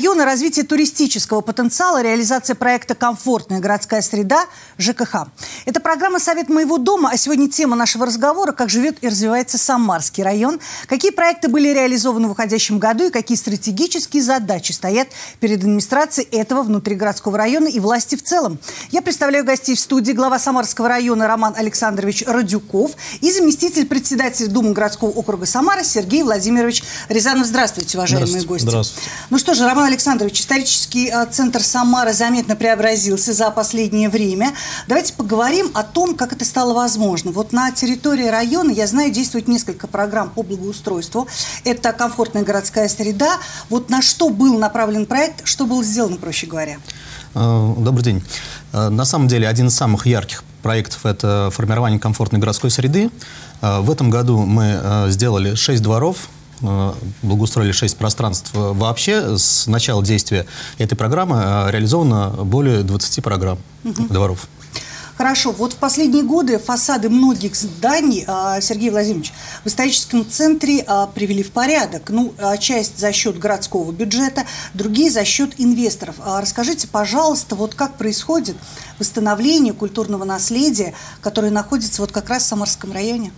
района, развитие туристического потенциала, реализация проекта «Комфортная городская среда» ЖКХ. Это программа «Совет моего дома», а сегодня тема нашего разговора «Как живет и развивается Самарский район», какие проекты были реализованы в уходящем году и какие стратегические задачи стоят перед администрацией этого внутригородского района и власти в целом. Я представляю гостей в студии глава Самарского района Роман Александрович Радюков и заместитель председателя Думы городского округа Самара Сергей Владимирович Рязанов. Здравствуйте, уважаемые Здравствуйте. гости. Здравствуйте. Ну что же, Роман Александрович, исторический э, центр Самары заметно преобразился за последнее время. Давайте поговорим о том, как это стало возможно. Вот на территории района, я знаю, действует несколько программ по благоустройству. Это комфортная городская среда. Вот на что был направлен проект, что было сделано, проще говоря? Э, добрый день. Э, на самом деле, один из самых ярких проектов – это формирование комфортной городской среды. Э, В этом году мы сделали 6 дворов, благоустроили 6 пространств. Э, Вообще, с начала действия этой программы э, реализовано более 20 программ дворов. Хорошо, вот в последние годы фасады многих зданий, а, Сергей Владимирович, в историческом центре привели в порядок. Ну, часть за счет городского бюджета, другие за счет инвесторов. А, Расскажите, пожалуйста, вот как происходит восстановление культурного наследия, которое находится вот как раз в Самарском районе?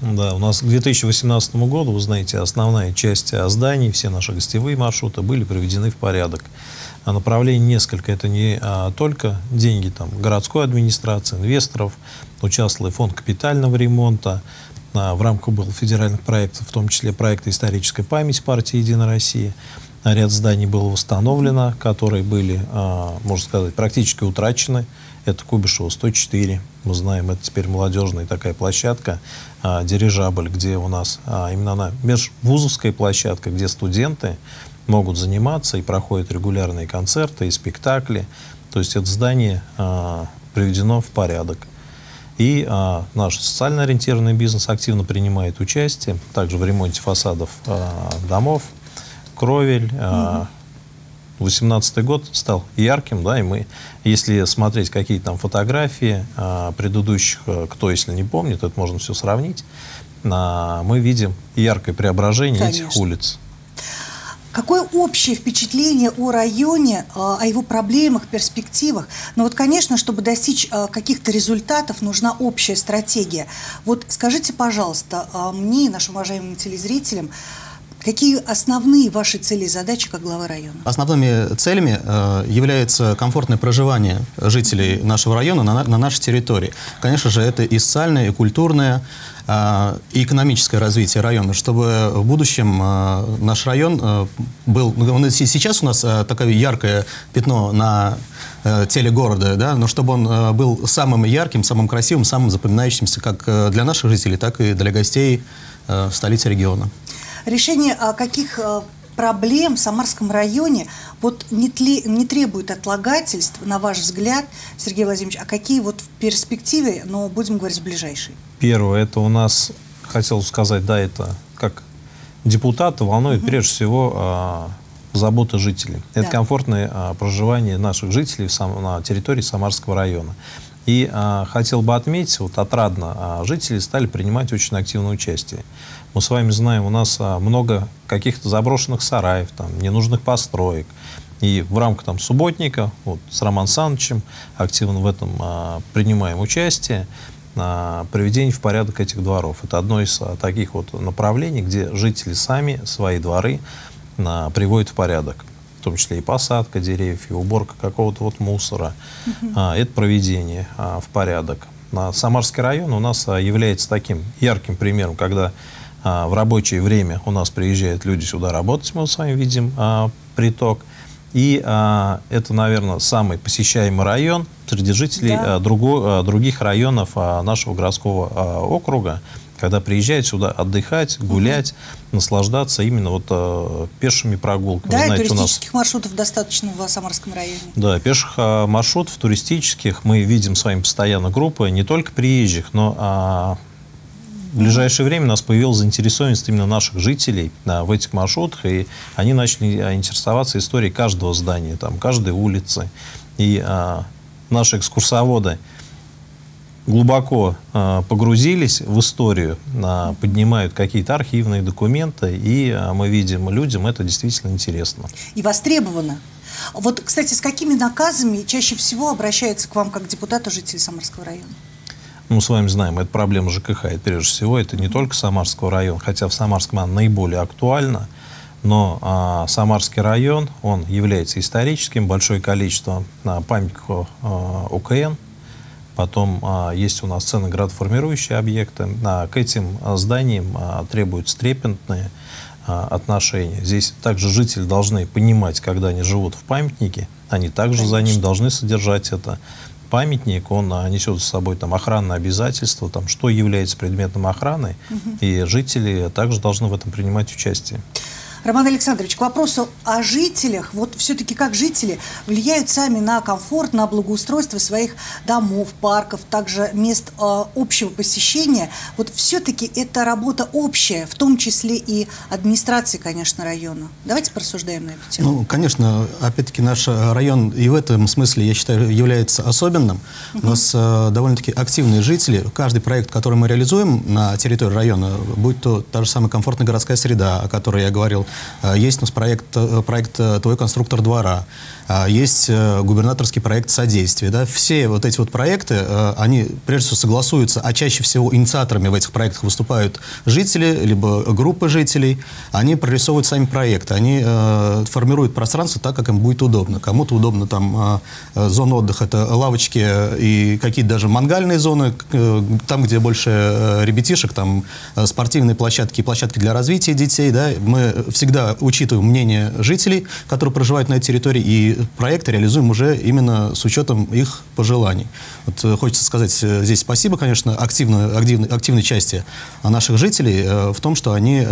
Да, у нас к 2018 году, вы знаете, основная часть а, зданий, все наши гостевые маршруты были приведены в порядок. А направлений несколько. Это не а, только деньги там, городской администрации, инвесторов. Участвовал фонд капитального ремонта. А, в рамках был федеральных проектов, в том числе проекта «Историческая память» партии «Единая Россия». А Ряд зданий было восстановлено, которые были, а, можно сказать, практически утрачены. Это Кубишева 104. Мы знаем, это теперь молодежная такая площадка, а, дирижабль, где у нас а, именно она межвузовская площадка, где студенты могут заниматься и проходят регулярные концерты и спектакли. То есть это здание а, приведено в порядок. И а, наш социально ориентированный бизнес активно принимает участие также в ремонте фасадов а, домов, кровель. А, 18 год стал ярким, да, и мы, если смотреть какие там фотографии а, предыдущих, а, кто, если не помнит, это можно все сравнить, а, мы видим яркое преображение этих Конечно. улиц. Какое общее впечатление о районе, а, о его проблемах, перспективах? Но вот, конечно, чтобы достичь каких-то результатов, нужна общая стратегия. Вот скажите, пожалуйста, мне и нашим уважаемым телезрителям, какие основные ваши цели и задачи как глава района? Основными целями э, является комфортное проживание жителей нашего района на, на- на нашей территории. Конечно же, это и социальное, и культурное, э, и экономическое развитие района, чтобы в будущем э, наш район э, был... ну, сейчас у нас э, такое яркое пятно на э, теле города, да, но чтобы он э, был самым ярким, самым красивым, самым запоминающимся как э, для наших жителей, так и для гостей э, столицы региона. Решение а, каких а, проблем в Самарском районе вот не, тле- не требует отлагательств, на ваш взгляд, Сергей Владимирович, а какие вот в перспективе, но будем говорить в ближайшей? Первое, это у нас, хотел сказать, да, это как депутата волнует прежде всего а, забота жителей. Это Да. комфортное а, проживание наших жителей в сам- на территории Самарского района. И а, хотел бы отметить, вот отрадно, а, жители стали принимать очень активное участие. Мы с вами знаем, у нас а, много каких-то заброшенных сараев, там, ненужных построек. И в рамках там, субботника вот, с Романом Санычем активно в этом а, принимаем участие на приведение в порядок этих дворов. Это одно из а, таких вот направлений, где жители сами свои дворы а, приводят в порядок. В том числе и посадка деревьев, и уборка какого-то вот мусора. А, это проведение а, в порядок. На Самарский район у нас а, является таким ярким примером, когда а, в рабочее время у нас приезжают люди сюда работать, мы с вами видим а, приток. И а, это, наверное, самый посещаемый район среди жителей Да. а, друго- а, других районов а, нашего городского а, округа, когда приезжают сюда отдыхать, гулять, наслаждаться именно вот а, пешими прогулками. Да, и Знаете, у нас туристических маршрутов достаточно в Самарском районе. да, пеших а, маршрутов туристических мы видим с вами постоянно группы не только приезжих, но а, в ближайшее время у нас появилась заинтересованность именно наших жителей а, в этих маршрутах, и они начали а, интересоваться историей каждого здания, там, каждой улицы. И а, наши экскурсоводы глубоко э, погрузились в историю, э, поднимают какие-то архивные документы, и э, мы видим, людям это действительно интересно. И востребовано. Вот, кстати, с какими наказами чаще всего обращаются к вам как депутату жители Самарского района? Ну, мы с вами знаем, это проблема ЖКХ. И прежде всего, это не только Самарского района, хотя в Самарском она наиболее актуальна. Но а, Самарский район, он является историческим, большое количество а, памятников а, УКН. Потом а, есть у нас ценные градоформирующие объекты. А, к этим а, зданиям а, требуются трепетные а, отношения. Здесь также жители должны понимать, когда они живут в памятнике, они также Конечно. за ним должны содержать это памятник, он а, несет с собой там охранное обязательство, там, что является предметом охраны, угу. и жители также должны в этом принимать участие. Роман Александрович, к вопросу о жителях. Вот все-таки как жители влияют сами на комфорт, на благоустройство своих домов, парков, также мест э, общего посещения. Вот все-таки это работа общая, в том числе и администрации, конечно, района. Давайте порассуждаем на эту тему. Ну, конечно, опять-таки наш район и в этом смысле, я считаю, является особенным. Угу. У нас э, довольно-таки активные жители. Каждый проект, который мы реализуем на территории района, будь то та же самая комфортная городская среда, о которой я говорил, Э, есть у нас проект, э, проект э, «Твой конструктор двора», есть губернаторский проект содействия. Да? Все вот эти вот проекты, они прежде всего согласуются, а чаще всего инициаторами в этих проектах выступают жители, либо группы жителей. Они прорисовывают сами проекты, они формируют пространство так, как им будет удобно. Кому-то удобно там зона отдыха, это лавочки и какие-то даже мангальные зоны, там, где больше ребятишек, там спортивные площадки и площадки для развития детей. Да? Мы всегда учитываем мнение жителей, которые проживают на этой территории, и проекты реализуем уже именно с учетом их пожеланий. Вот э, хочется сказать э, здесь спасибо, конечно, активной, активной, активной части наших жителей э, в том, что они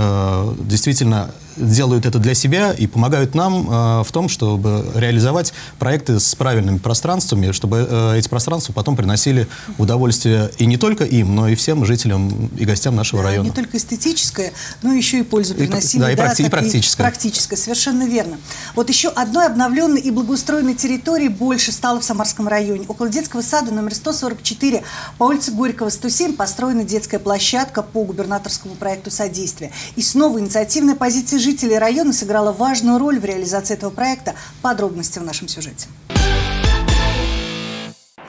действительно делают это для себя и помогают нам э, в том, чтобы реализовать проекты с правильными пространствами, чтобы э, эти пространства потом приносили удовольствие и не только им, но и всем жителям и гостям нашего да, района. Не только эстетическое, но еще и пользу приносили. И, да, и, да, и практическое. Практическое, совершенно верно. Вот еще одной обновленной и благоустроенной территории больше стало в Самарском районе. Около детского сада номер 144 по улице Горького, 107 построена детская площадка по губернаторскому проекту содействия. И снова инициативная позиция жителей района сыграла важную роль в реализации этого проекта. Подробности в нашем сюжете.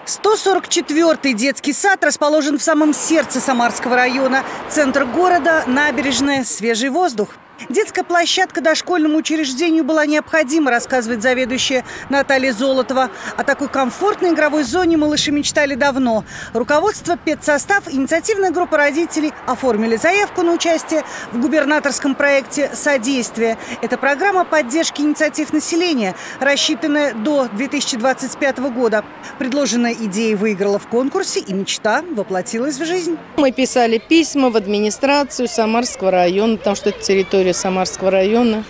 144-й детский сад расположен в самом сердце Самарского района. Центр города, набережная, свежий воздух – Детская площадка дошкольному учреждению была необходима, рассказывает заведующая Наталья Золотова. О такой комфортной игровой зоне малыши мечтали давно. Руководство, педсостав, инициативная группа родителей оформили заявку на участие в губернаторском проекте «Содействие». Это программа поддержки инициатив населения, рассчитанная до 2025 года. Предложенная идея выиграла в конкурсе, и мечта воплотилась в жизнь. Мы писали письма в администрацию Самарского района, потому что это территория территории Самарского района.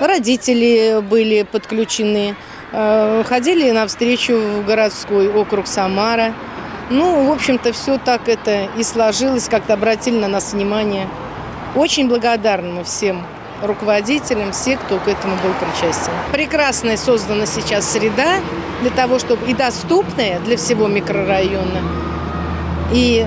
Родители были подключены. Э, ходили навстречу в городской округ Самара. Ну, в общем-то, все так это и сложилось, как-то обратили на нас внимание. Очень благодарны мы всем руководителям, все, кто к этому был причастен. Прекрасная создана сейчас среда для того, чтобы и доступная для всего микрорайона, и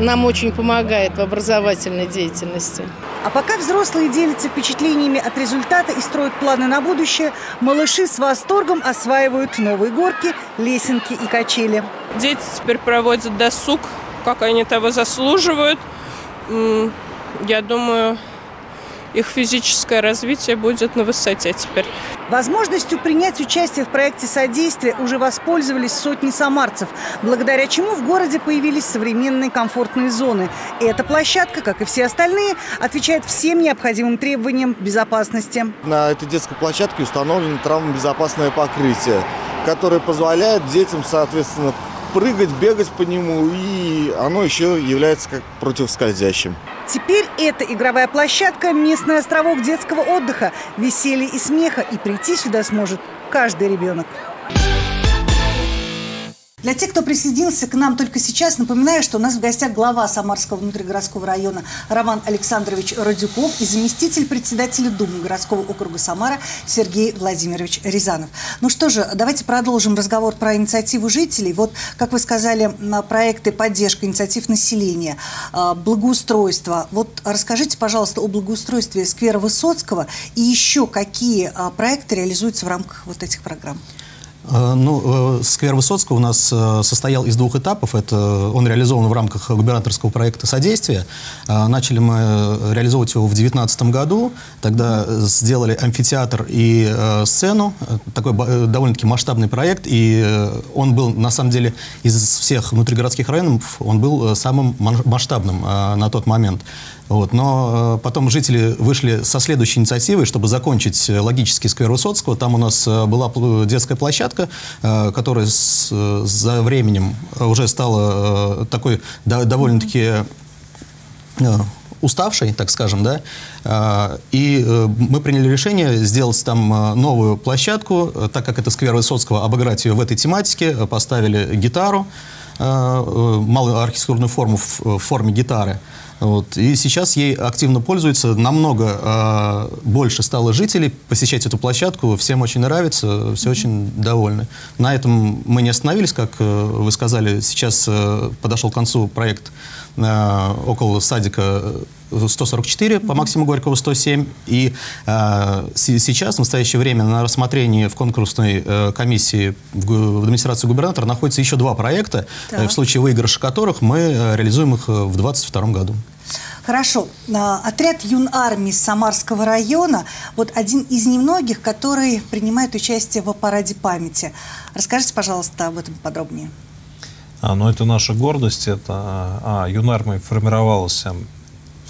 нам очень помогает в образовательной деятельности. А пока взрослые делятся впечатлениями от результата и строят планы на будущее, малыши с восторгом осваивают новые горки, лесенки и качели. Дети теперь проводят досуг, как они того заслуживают. Я думаю, их физическое развитие будет на высоте теперь. Возможностью принять участие в проекте содействия уже воспользовались сотни самарцев, благодаря чему в городе появились современные комфортные зоны. И эта площадка, как и все остальные, отвечает всем необходимым требованиям безопасности. На этой детской площадке установлено травмобезопасное покрытие, которое позволяет детям, соответственно, прыгать, бегать по нему, и оно еще является как противоскользящим. Теперь эта игровая площадка – местный островок детского отдыха, веселья и смеха, и прийти сюда сможет каждый ребенок. Для тех, кто присоединился к нам только сейчас, напоминаю, что у нас в гостях глава Самарского внутригородского района Роман Александрович Радюков и заместитель председателя Думы городского округа Самара Сергей Владимирович Рязанов. Ну что же, давайте продолжим разговор про инициативу жителей. Вот, как вы сказали, проекты поддержка инициатив населения, а, благоустройство. Вот расскажите, пожалуйста, о благоустройстве сквера Высоцкого и еще какие а, проекты реализуются в рамках вот этих программ. Э, ну, э, сквер Высоцкого у нас э, состоял из двух этапов. Это он реализован в рамках губернаторского проекта «Содействие». Начали мы реализовывать его в 2019 году. Тогда сделали амфитеатр и сцену. Такой довольно-таки масштабный проект. И он был, на самом деле, из всех внутригородских районов, он был самым масштабным на тот момент. Вот. Но э, потом жители вышли со следующей инициативой, чтобы закончить э, логический сквер Высоцкого. Там у нас э, была детская площадка, которая с, за временем уже стала такой довольно-таки уставшей, так скажем, да, и мы приняли решение сделать там новую площадку, так как это сквер Высоцкого, обыграть ее в этой тематике, поставили гитару, малую архитектурную форму в форме гитары, вот. И сейчас ей активно пользуются. Намного э, больше стало жителей посещать эту площадку. Всем очень нравится, все очень довольны. На этом мы не остановились, как э, вы сказали. Сейчас э, подошел к концу проект э, около садика 144, по Максиму Горького 107. И э, сейчас, в настоящее время, на рассмотрении в конкурсной э, комиссии в, в администрации губернатора находится еще два проекта, э, в случае выигрыша которых мы э, реализуем их э, в 2022 году. Хорошо. А, отряд юнармии Самарского района, вот один из немногих, который принимает участие в параде памяти. Расскажите, пожалуйста, об этом подробнее. А, ну, это наша гордость. Это, а, юнармия формировалась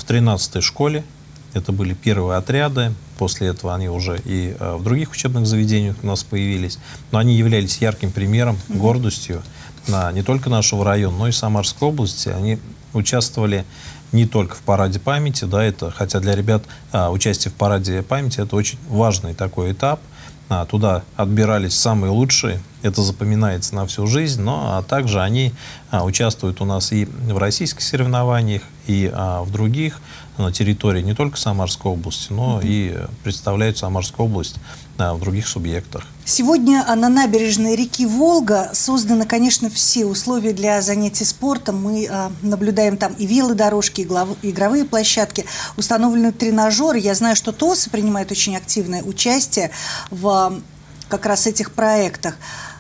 в 13-й школе. Это были первые отряды. После этого они уже и а, в других учебных заведениях у нас появились. Но они являлись ярким примером, mm-hmm. гордостью на, не только нашего района, но и Самарской области. Они участвовали не только в параде памяти, да, это, хотя для ребят а, участие в параде памяти это очень важный такой этап. А, туда отбирались самые лучшие, это запоминается на всю жизнь, но а также они а, участвуют у нас и в российских соревнованиях, и а, в других на территории не только Самарской области, но mm-hmm. и представляют Самарскую область а, в других субъектах. Сегодня на набережной реки Волга созданы, конечно, все условия для занятий спортом. Мы а, наблюдаем там и велодорожки, и глав... игровые площадки, установлены тренажеры. Я знаю, что ТОСы принимает очень активное участие в как раз этих проектах.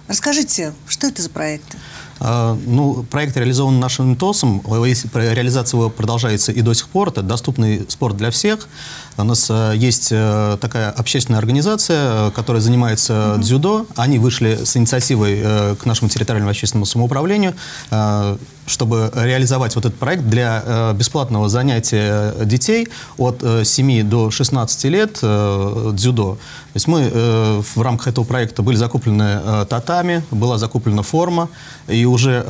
Расскажите, что это за проекты? А, ну, проект реализован нашим ТОСом. Реализация его продолжается и до сих пор. Это доступный спорт для всех. У нас э, есть э, такая общественная организация, которая занимается дзюдо. Они вышли с инициативой э, к нашему территориальному общественному самоуправлению, чтобы реализовать вот этот проект для бесплатного занятия детей от 7 до 16 лет дзюдо. То есть мы в рамках этого проекта были закуплены татами, была закуплена форма, и уже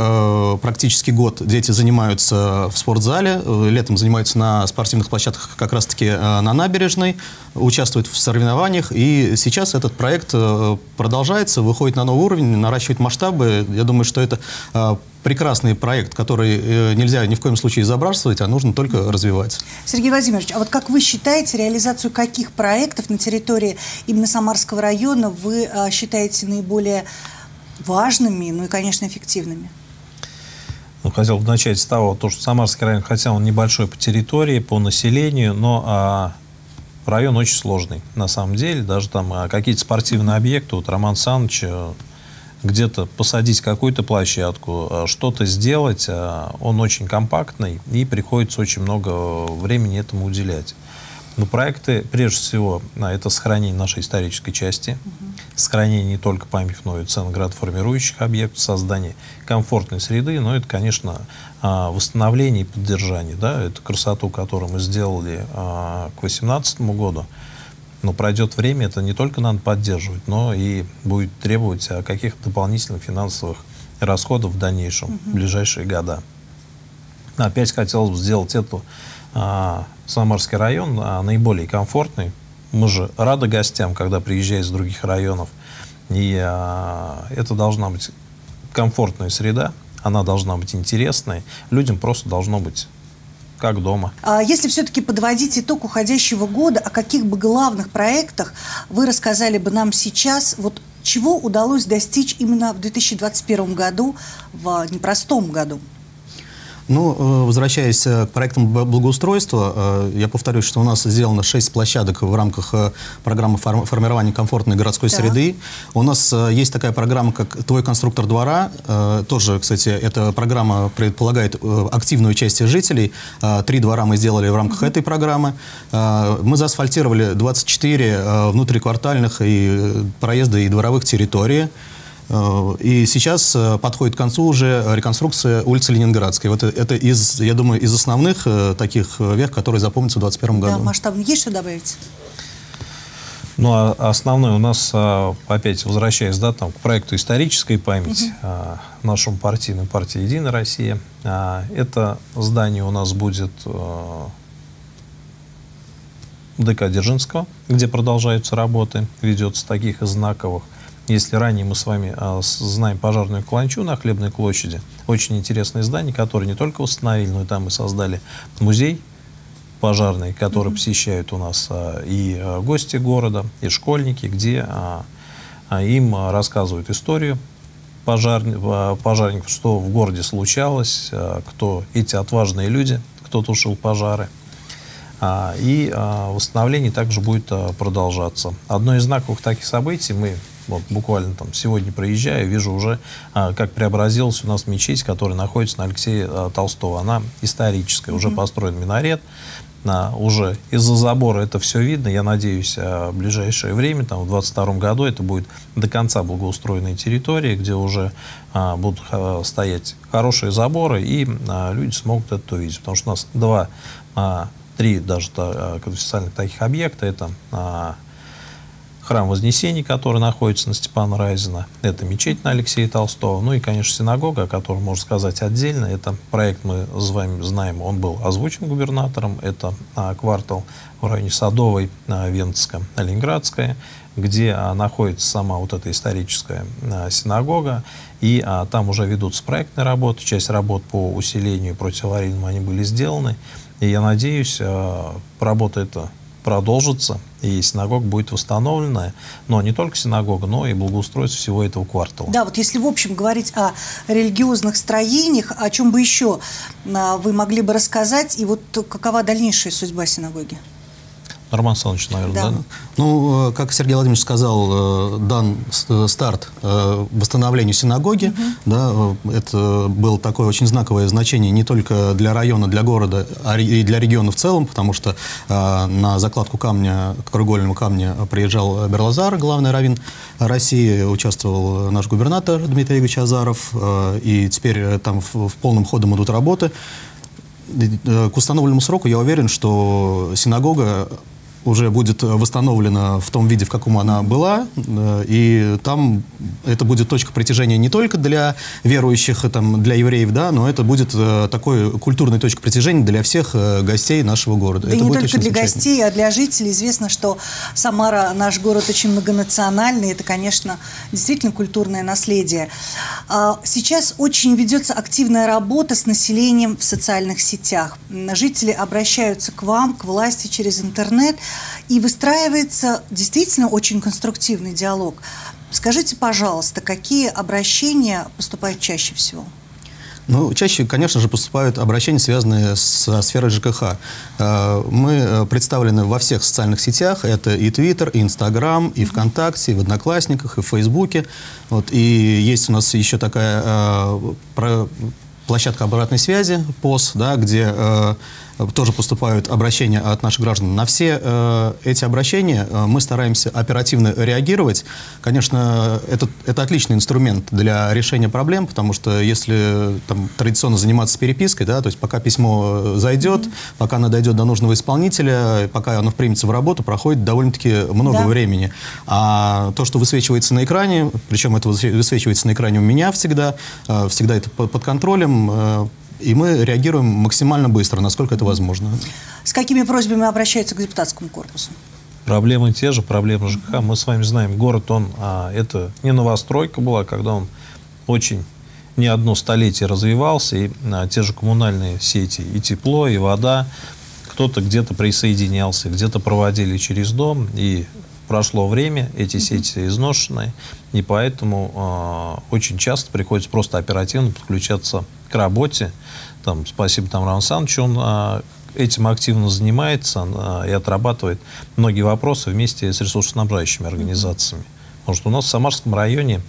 практически год дети занимаются в спортзале, летом занимаются на спортивных площадках как раз-таки на набережной, участвует в соревнованиях, и сейчас этот проект э, продолжается, выходит на новый уровень, наращивает масштабы. Я думаю, что это э, прекрасный проект, который э, нельзя ни в коем случае забрасывать, а нужно только развивать. Сергей Владимирович, а вот как вы считаете, реализацию каких проектов на территории именно Самарского района вы считаете наиболее важными, ну и, конечно, эффективными? Ну, хотел бы начать с того, то, что Самарский район, хотя он небольшой по территории, по населению, но а, район очень сложный, на самом деле. Даже там а, какие-то спортивные объекты, вот Роман Саныч э, где-то посадить какую-то площадку, а, что-то сделать, а, он очень компактный, и приходится очень много времени этому уделять. Но проекты, прежде всего, это сохранение нашей исторической части, угу. сохранение не только памятных, но и ценноградоформирующих объектов, создание комфортной среды, но это, конечно, а, восстановление и поддержание. Да, эту красоту, которую мы сделали а, к 2018 году, но пройдет время, это не только надо поддерживать, но и будет требовать каких-то дополнительных финансовых расходов в дальнейшем, угу. в ближайшие года. Опять хотелось бы сделать эту а, Самарский район а, наиболее комфортный. Мы же рады гостям, когда приезжают из других районов. И а, это должна быть комфортная среда, она должна быть интересной, людям просто должно быть как дома. А если все-таки подводить итог уходящего года, о каких бы главных проектах вы рассказали бы нам сейчас, вот чего удалось достичь именно в 2021 году, в непростом году? Ну, э, возвращаясь э, к проектам благоустройства, э, я повторюсь, что у нас сделано 6 площадок в рамках программы формирования комфортной городской да. среды. У нас есть такая программа, как «Твой конструктор двора». Тоже, кстати, эта программа предполагает активное участие жителей. Три двора мы сделали в рамках этой программы. Мы заасфальтировали 24 внутриквартальных и проезда и дворовых территорий. Э, и сейчас э, подходит к концу уже реконструкция улицы Ленинградской. Вот это из, я думаю, из основных э, таких вех, которые запомнятся в 2021 году. Да, масштабно. Есть что добавить? Ну, а основное у нас, а, опять возвращаясь да, там, к проекту «Историческая память», угу. нашему партийной партии «Единая Россия», это здание у нас будет ДК Дзержинского, где продолжаются работы, ведется таких и знаковых. Если ранее мы с вами а, знаем пожарную каланчу на Хлебной площади, очень интересное здание, которое не только восстановили, но и там мы создали музей пожарный, который mm-hmm. посещают у нас а, и а, гости города, и школьники, где а, а, им рассказывают историю пожар, а, пожарников, что в городе случалось, а, кто эти отважные люди, кто тушил пожары. А, и а, восстановление также будет а, продолжаться. Одно из знаковых таких событий мы вот буквально там сегодня проезжаю, вижу уже, а, как преобразилась у нас мечеть, которая находится на Алексея а, Толстого. Она историческая, mm-hmm. уже построен минарет, а, уже из-за забора это все видно. Я надеюсь, в ближайшее время, там, в 2022 году, это будет до конца благоустроенная территория, где уже а, будут а, стоять хорошие заборы, и а, люди смогут это увидеть. Потому что у нас два, а, три даже а, конфессиональных таких объекта. Это а, храм Вознесения, который находится на Степана Разина, это мечеть на Алексея Толстого, ну и, конечно, синагога, о которой можно сказать отдельно. Это проект мы с вами знаем, он был озвучен губернатором, это а, квартал в районе Садовой, а, Венская, Ленинградская, где а, находится сама вот эта историческая а, синагога, и а, там уже ведутся проектные работы, часть работ по усилению противоаварийному они были сделаны, и я надеюсь, а, работа эта продолжится, и синагога будет восстановлена, но не только синагога, но и благоустройство всего этого квартала. Да, вот если в общем говорить о религиозных строениях, о чем бы еще а, вы могли бы рассказать, и вот какова дальнейшая судьба синагоги? Роман Александрович, наверное, да. да? Ну, э, как Сергей Владимирович сказал, э, дан э, старт восстановлению синагоги. Угу. Да, это было такое очень знаковое значение не только для района, для города, а и для региона в целом, потому что на закладку камня, краеугольного камня приезжал Берлазар, главный раввин России, участвовал наш губернатор Дмитрий Игоревич Азаров, и теперь там в, в полном ходом идут работы. К установленному сроку я уверен, что синагога уже будет э, восстановлена в том виде, в каком она была, э, и там это будет точка притяжения не только для верующих, там, для евреев, да, но это будет э, такой культурной точкой притяжения для всех гостей нашего города. Да это и не только для гостей, а для жителей. Известно, что Самара, наш город, очень многонациональный, это, конечно, действительно культурное наследие. А, сейчас очень ведется активная работа с населением в социальных сетях. Жители обращаются к вам, к власти через интернет – и выстраивается действительно очень конструктивный диалог. Скажите, пожалуйста, какие обращения поступают чаще всего? Ну, чаще, конечно же, поступают обращения, связанные со сферой ЖКХ. Э, мы э, представлены во всех социальных сетях. Это и Твиттер, и Инстаграм, и ВКонтакте, и в Одноклассниках, и в Фейсбуке. Вот, и есть у нас еще такая э, площадка обратной связи, ПОС, да, где тоже поступают обращения от наших граждан. На все э, эти обращения э, мы стараемся оперативно реагировать. Конечно, это, это отличный инструмент для решения проблем, потому что если там, традиционно заниматься перепиской, да, то есть пока письмо зайдет, mm-hmm. пока оно дойдет до нужного исполнителя, пока оно примется в работу, проходит довольно-таки много да. времени. А то, что высвечивается на экране, причем это высвечивается на экране у меня всегда, э, всегда это под контролем, э, и мы реагируем максимально быстро, насколько это возможно. С какими просьбами обращаются к депутатскому корпусу? Проблемы те же, проблемы ЖКХ. Мы с вами знаем, город, он, а, это не новостройка была, когда он очень не одно столетие развивался, и а, те же коммунальные сети, и тепло, и вода, кто-то где-то присоединялся, где-то проводили через дом, и прошло время, эти сети изношены, и поэтому э, очень часто приходится просто оперативно подключаться к работе. Там, спасибо там Роман Саныч, он э, этим активно занимается э, и отрабатывает многие вопросы вместе с ресурсоснабжающими организациями. Потому что у нас в Самарском районе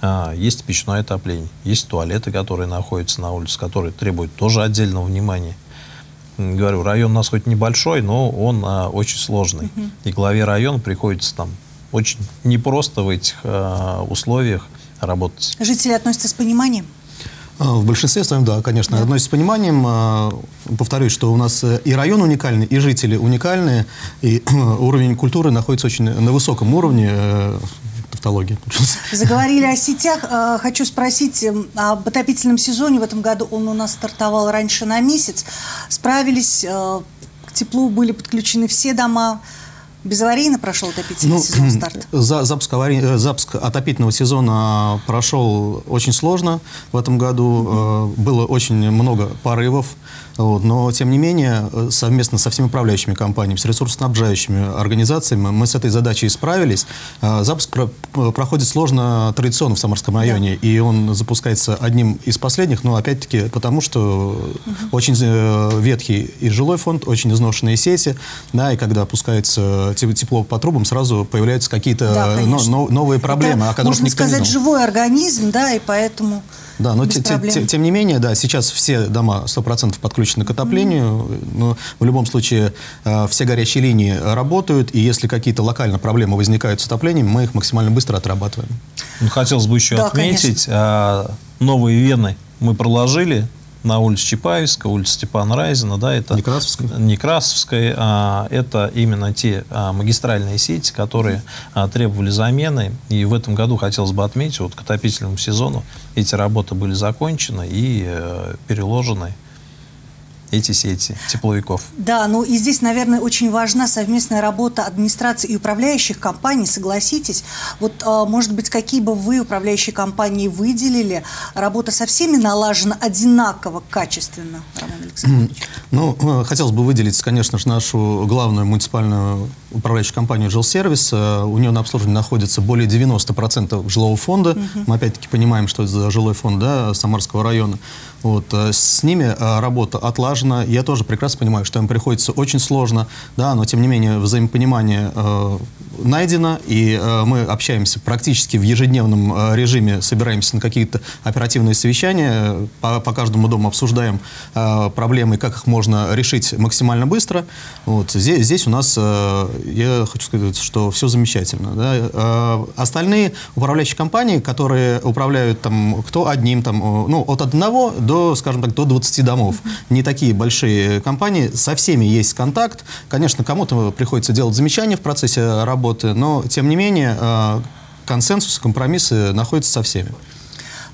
а, есть печное отопление, есть туалеты, которые находятся на улице, которые требуют тоже отдельного внимания. Говорю, район у нас хоть небольшой, но он а, очень сложный. Угу. И главе района приходится там очень непросто в этих а, условиях работать. Жители относятся с пониманием? А, в большинстве своем, да, конечно, да. относятся с пониманием. А, повторюсь, что у нас э, и район уникальный, и жители уникальные, и уровень культуры находится очень на высоком уровне э, тавтология. Заговорили о сетях. Э, хочу спросить эм, об отопительном сезоне. В этом году он у нас стартовал раньше на месяц. Справились, к теплу были подключены все дома. Безаварийно прошел отопительный ну, сезон старт? За, запуск, аварий, э, запуск отопительного сезона прошел очень сложно в этом году. Mm-hmm. Было очень много порывов. Вот, но, тем не менее, э, совместно со всеми управляющими компаниями, с ресурсоснабжающими организациями мы с этой задачей справились. Запуск про проходит сложно традиционно в Самарском районе, да. и он запускается одним из последних, но опять-таки потому, что угу. очень ветхий и жилой фонд, очень изношенные сети, да, и когда опускается тепло по трубам, сразу появляются какие-то да, но, новые проблемы, Это, о которых можно никто сказать, не знал. живой организм, да, и поэтому... Да, но те, те, тем не менее, да, сейчас все дома 100% подключены к отоплению, но в любом случае э, все горячие линии работают, и если какие-то локально проблемы возникают с отоплением, мы их максимально быстро отрабатываем. Ну, хотелось бы еще да, отметить, э, новые вены мы проложили, на улице Чапаевска, улице Степана Райзена, да, это Некрасовская, Некрасовская а, это именно те а, магистральные сети, которые а, требовали замены. И в этом году хотелось бы отметить, вот к отопительному сезону эти работы были закончены и а, переложены эти сети тепловиков. Да, ну и здесь, наверное, очень важна совместная работа администрации и управляющих компаний, согласитесь. Вот, а, может быть, какие бы вы управляющие компании выделили? Работа со всеми налажена одинаково качественно, Роман Александрович? Ну, э, хотелось бы выделить, конечно же, нашу главную муниципальную управляющую компанию «Жилсервис». Э, у нее на обслуживании находится более 90% жилого фонда. Угу. Мы опять-таки понимаем, что это за жилой фонд да, Самарского района. Вот, э, с ними э, работа отлажена. Я тоже прекрасно понимаю, что им приходится очень сложно, да, но тем не менее взаимопонимание э, найдено, и э, мы общаемся практически в ежедневном э, режиме, собираемся на какие-то оперативные совещания, по, по каждому дому обсуждаем э, проблемы, как их можно решить максимально быстро. Вот, здесь, здесь у нас, э, я хочу сказать, что все замечательно. Да. Э, остальные управляющие компании, которые управляют там, кто одним, там, ну, от одного до скажем так, до 20 домов. Не такие большие компании, со всеми есть контакт. Конечно, кому-то приходится делать замечания в процессе работы, но, тем не менее, э, консенсус, компромиссы находятся со всеми.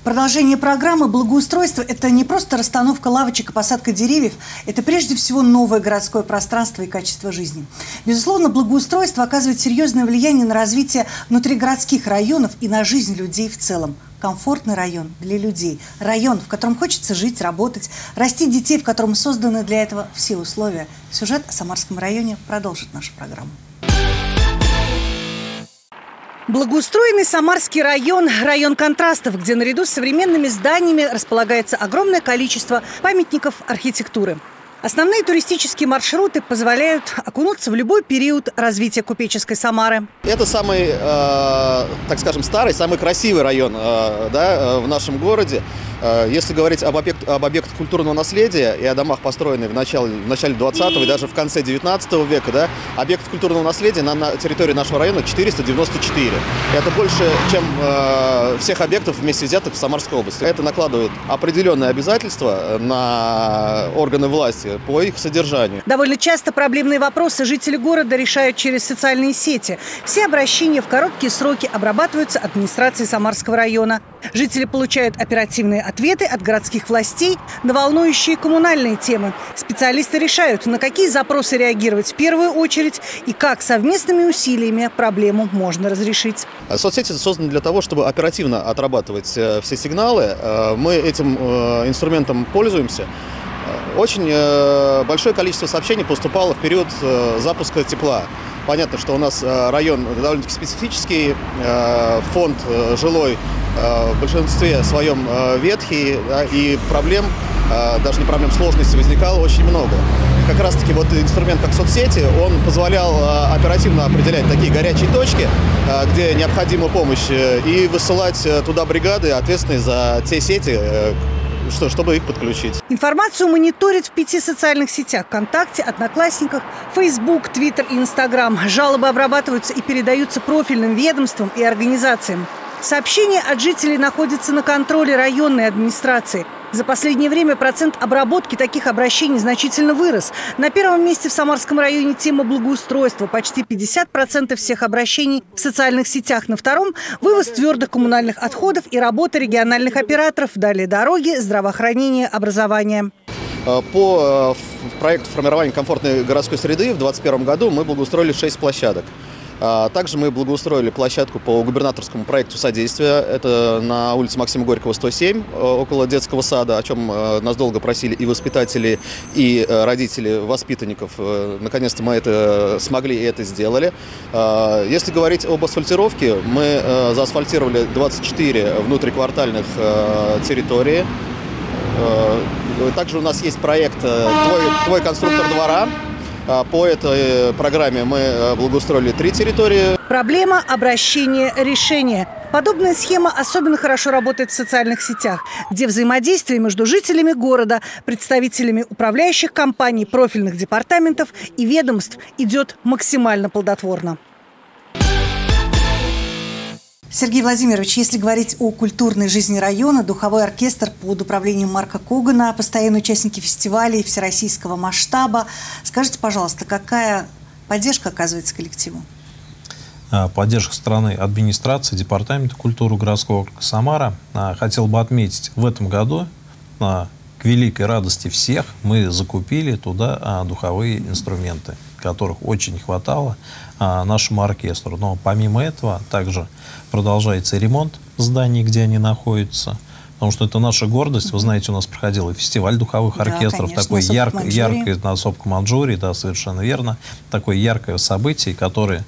Продолжение программы «Благоустройство» – это не просто расстановка лавочек и посадка деревьев, это прежде всего новое городское пространство и качество жизни. Безусловно, благоустройство оказывает серьезное влияние на развитие внутригородских районов и на жизнь людей в целом комфортный район для людей. Район, в котором хочется жить, работать, растить детей, в котором созданы для этого все условия. Сюжет о Самарском районе продолжит нашу программу. Благоустроенный Самарский район – район контрастов, где наряду с современными зданиями располагается огромное количество памятников архитектуры. Основные туристические маршруты позволяют окунуться в любой период развития купеческой Самары. Это самый, э, так скажем, старый, самый красивый район э, да, э, в нашем городе. Э, если говорить об, объект, об объектах культурного наследия и о домах, построенных в начале, в начале 20 и даже в конце 19 века, да, объектов культурного наследия на, на территории нашего района 494. Это больше, чем э, всех объектов вместе взятых в Самарской области. Это накладывает определенные обязательства на органы власти по их содержанию. Довольно часто проблемные вопросы жители города решают через социальные сети. Все обращения в короткие сроки обрабатываются администрацией Самарского района. Жители получают оперативные ответы от городских властей на волнующие коммунальные темы. Специалисты решают, на какие запросы реагировать в первую очередь и как совместными усилиями проблему можно разрешить. Соцсети созданы для того, чтобы оперативно отрабатывать э, все сигналы. Э, мы этим э, инструментом пользуемся. Очень большое количество сообщений поступало в период запуска тепла. Понятно, что у нас район довольно-таки специфический, фонд жилой в большинстве своем ветхий, и проблем, даже не проблем сложности возникало очень много. Как раз-таки вот инструмент как соцсети, он позволял оперативно определять такие горячие точки, где необходима помощь, и высылать туда бригады, ответственные за те сети, что, чтобы их подключить. Информацию мониторят в пяти социальных сетях ВКонтакте, Одноклассниках, Facebook, Twitter и Instagram. Жалобы обрабатываются и передаются профильным ведомствам и организациям. Сообщения от жителей находятся на контроле районной администрации – за последнее время процент обработки таких обращений значительно вырос. На первом месте в Самарском районе тема благоустройства. Почти 50% всех обращений в социальных сетях. На втором – вывоз твердых коммунальных отходов и работа региональных операторов. Далее дороги, здравоохранение, образование. Э, по э, проекту формирования комфортной городской среды в 2021 году мы благоустроили 6 площадок. А, также мы благоустроили площадку по губернаторскому проекту содействия. Это на улице Максима Горького, 107, э, около детского сада, о чем э, нас долго просили и воспитатели, и э, родители воспитанников. Наконец-то мы это смогли и это сделали. А, если говорить об асфальтировке, мы заасфальтировали 24 внутриквартальных территории. Также у нас есть проект «Твой, твой конструктор двора», по этой э, программе мы э, благоустроили три территории. Проблема обращения решения. Подобная схема особенно хорошо работает в социальных сетях, где взаимодействие между жителями города, представителями управляющих компаний, профильных департаментов и ведомств идет максимально плодотворно. Сергей Владимирович, если говорить о культурной жизни района, духовой оркестр под управлением Марка Когана, постоянные участники фестивалей всероссийского масштаба. Скажите, пожалуйста, какая поддержка оказывается коллективу? А, поддержка страны администрации, Департамента культуры городского Самара. А, хотел бы отметить, в этом году а, к великой радости всех мы закупили туда духовые инструменты, которых очень хватало нашему оркестру. Но помимо этого также продолжается ремонт зданий, где они находятся. Потому что это наша гордость. Вы знаете, у нас проходил и фестиваль духовых да, оркестров, конечно, такой яркое на Сопку Манчжурии, да, совершенно верно. Такое яркое событие, которое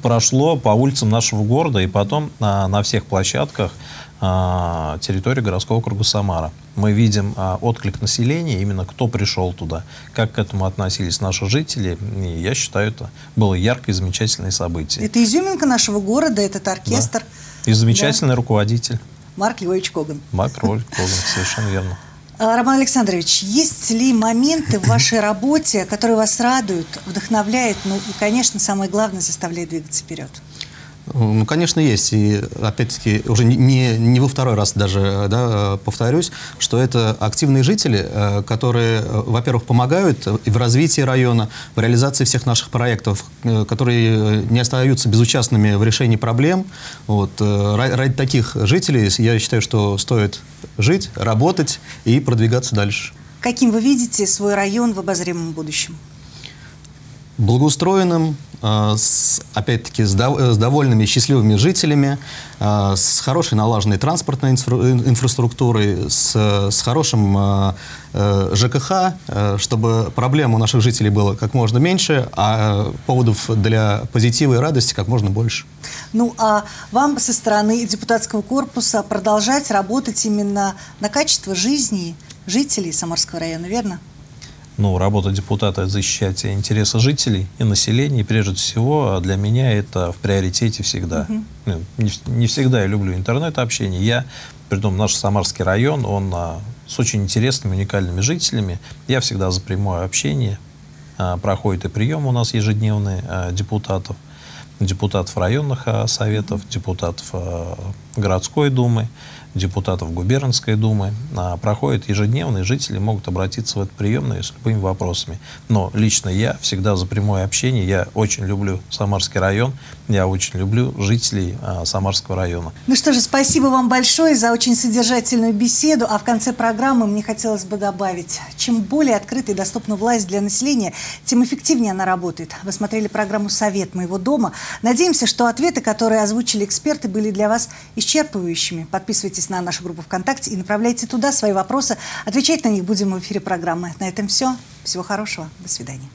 прошло по улицам нашего города и потом на, на всех площадках а, территории городского округа Самара. Мы видим а, отклик населения, именно кто пришел туда, как к этому относились наши жители. И я считаю, это было яркое и замечательное событие. Это изюминка нашего города, этот оркестр. Да. И замечательный да. руководитель. Марк Львович Коган. Марк Львович Коган, совершенно верно. А, Роман Александрович, есть ли моменты в вашей работе, которые вас радуют, вдохновляют, ну и, конечно, самое главное, заставляют двигаться вперед? Ну, конечно, есть. И, опять-таки, уже не, не во второй раз даже да, повторюсь, что это активные жители, э, которые, э, во-первых, помогают в развитии района, в реализации всех наших проектов, э, которые не остаются безучастными в решении проблем. Вот. Ради таких жителей, я считаю, что стоит жить, работать и продвигаться дальше. Каким вы видите свой район в обозримом будущем? Благоустроенным, Э, с, опять-таки, с, дов с довольными, счастливыми жителями, э, с хорошей налаженной транспортной инфра инфраструктурой, с, с хорошим э, ЖКХ, чтобы проблем у наших жителей было как можно меньше, а поводов для позитива и радости как можно больше. Ну, а вам со стороны депутатского корпуса продолжать работать именно на качество жизни жителей Самарского района, верно? Ну, работа депутата – защищать интересы жителей и населения. И прежде всего, а для меня это в приоритете всегда. Угу. Не, не всегда я люблю интернет-общение. Я, притом наш Самарский район, он а, с очень интересными, уникальными жителями. Я всегда за прямое общение. А, проходит и прием у нас ежедневный а, депутатов, депутатов районных а, советов, депутатов а, городской думы, депутатов губернской думы а, проходит ежедневно, и жители могут обратиться в эту приемную с любыми вопросами. Но лично я всегда за прямое общение. Я очень люблю Самарский район, я очень люблю жителей а, Самарского района. Ну что же, спасибо вам большое за очень содержательную беседу. А в конце программы мне хотелось бы добавить, чем более открыта и доступна власть для населения, тем эффективнее она работает. Вы смотрели программу «Совет моего дома». Надеемся, что ответы, которые озвучили эксперты, были для вас исчерпывающими. Подписывайтесь на нашу группу ВКонтакте и направляйте туда свои вопросы. Отвечать на них будем в эфире программы. На этом все. Всего хорошего. До свидания.